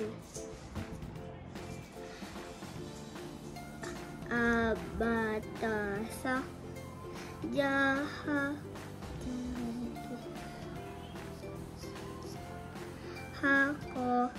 Gitu. abatasa jaha hako